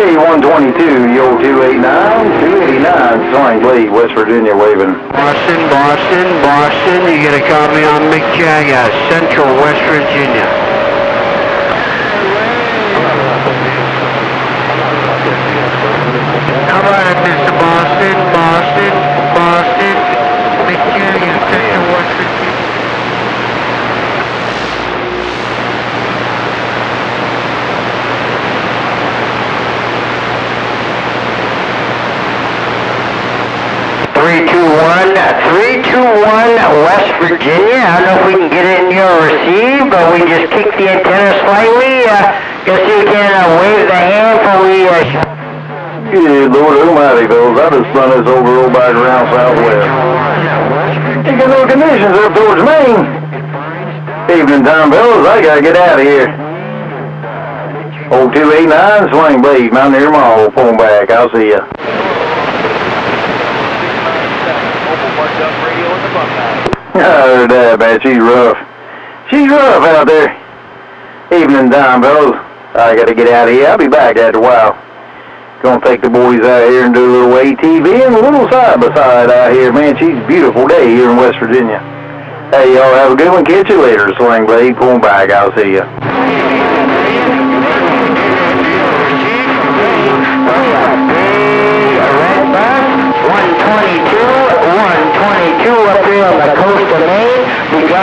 Hey, 122, yo 289, 289, Swank Lee, West Virginia, waving. Boston, Boston, Boston. You gotta call me on Mick Jagger, Central West Virginia. How about it, Mr. Boston, Boston, Boston, Mick Jagger, Central West Virginia. Three two one, three two one, West Virginia. I don't know if we can get it in your receive, but we just kick the antenna slightly. Uh, guess you can uh, wave the hand for we. Uh, Good Lord Almighty, fellas, I just spun this over roll back around southwest. You got no conditions up towards Maine. Evening time, fellas, I gotta get out of here. Old 289, Sling Blade, Mountaineer Mall, phone back, I'll see ya. Oh, that man, she's rough. She's rough out there. Evening time, fellas. I gotta get out of here. I'll be back after a while. Gonna take the boys out here and do a little ATV and a little side by side out here. Man, she's a beautiful day here in West Virginia. Hey, y'all have a good one. Catch you later, Sling Blade. Pull back. I'll see ya.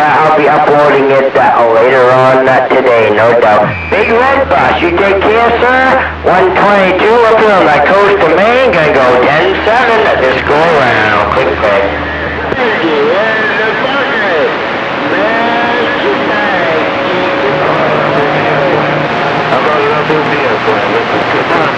I'll be uploading it uh, later on uh, today, no doubt. Big Red Bus, you take care, sir. 122 up here on the coast of Maine, gonna go 10-7 at this go-around. Quick, quick. About another